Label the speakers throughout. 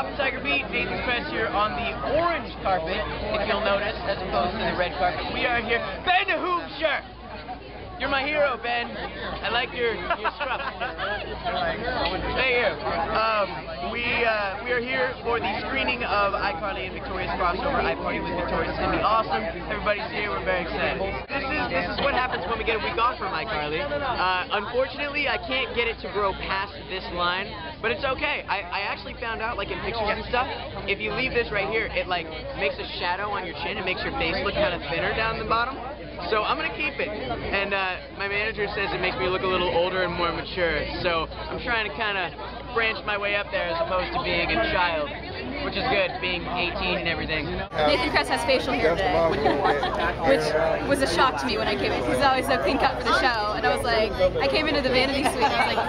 Speaker 1: up, Papa Tiger Beat? Nathan Kress here on the orange carpet, if you'll notice, as opposed to the red carpet. We are here. Ben Hoopsher! You're my hero, Ben. I like your your scruff. Stay here. Um, we uh, we are here for the screening of iCarly and Victorious crossover. iParty with Victorious. It's gonna be awesome. Everybody's here. We're very excited. This is what happens when we get a week off from iCarly. Uh, unfortunately, I can't get it to grow past this line, but it's okay. I, I actually found out, like in pictures and stuff, if you leave this right here, it like makes a shadow on your chin. It makes your face look kind of thinner down the bottom. So I'm gonna keep it. And uh, my manager says it makes me look a little older and more mature. So I'm trying to kind of branch my way up there as opposed to being a child, which is good, being 18 and everything.
Speaker 2: Nathan Kress has facial hair today, which was a shock to me when I came in. He's always so clean cut for the show, and I was like, I came into the vanity suite, and I was like,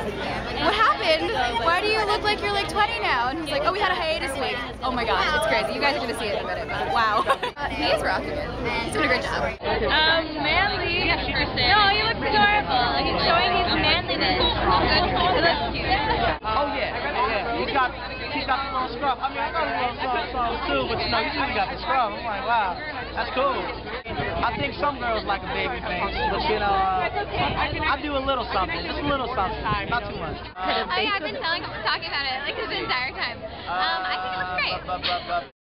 Speaker 2: what happened? Why do you look like you're like 20 now? And he's like, oh, we had a hiatus week. Oh my gosh, it's crazy. You guys are gonna see it in a minute, but wow. Uh, he is rocking it. He's doing a great job.
Speaker 3: Um, manly. No, he looks adorable. Like he's showing his manliness. He looks cute.
Speaker 1: Oh yeah, yeah, yeah. He's got he's got the little scruff. I mean, I got a little scruff song too, but you know, you really got the scruff. I'm like, wow, that's cool. I think some girls like a baby face, but you know, uh, I do a little something, just a little something, not too much.
Speaker 3: Oh yeah, I've been telling, talking about it like this entire time. Um, I think it looks great.
Speaker 1: Uh,